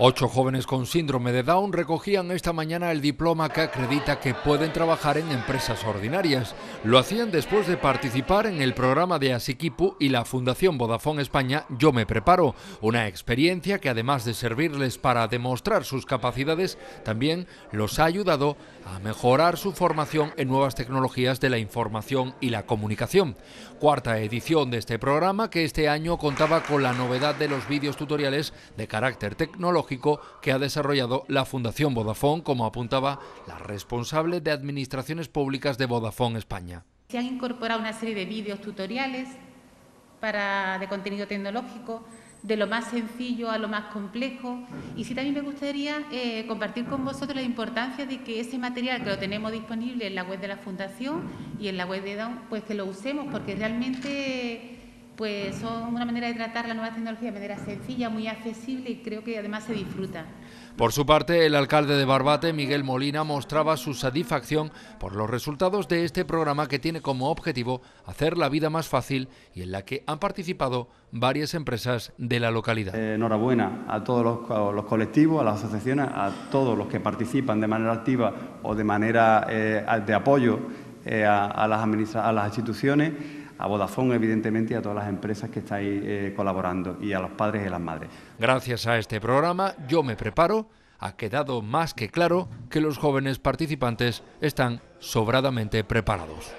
Ocho jóvenes con síndrome de Down recogían esta mañana el diploma que acredita que pueden trabajar en empresas ordinarias. Lo hacían después de participar en el programa de Asiquipu y la Fundación Vodafone España Yo Me Preparo, una experiencia que además de servirles para demostrar sus capacidades, también los ha ayudado a mejorar su formación en nuevas tecnologías de la información y la comunicación. Cuarta edición de este programa que este año contaba con la novedad de los vídeos tutoriales de carácter tecnológico que ha desarrollado la Fundación Vodafone, como apuntaba la responsable de Administraciones Públicas de Vodafone España. Se han incorporado una serie de vídeos tutoriales para, de contenido tecnológico, de lo más sencillo a lo más complejo. Y sí también me gustaría eh, compartir con vosotros la importancia de que ese material que lo tenemos disponible en la web de la Fundación y en la web de Down, pues que lo usemos, porque realmente pues son una manera de tratar la nueva tecnología de manera sencilla, muy accesible y creo que además se disfruta. Por su parte, el alcalde de Barbate, Miguel Molina, mostraba su satisfacción por los resultados de este programa que tiene como objetivo hacer la vida más fácil y en la que han participado varias empresas de la localidad. Eh, enhorabuena a todos los, colectivos, a las asociaciones, a todos los que participan de manera activa o de manera eh, de apoyo eh, a, las a las instituciones a Vodafone, evidentemente, y a todas las empresas que estáis eh, colaborando y a los padres y las madres. Gracias a este programa, Yo me preparo, ha quedado más que claro que los jóvenes participantes están sobradamente preparados.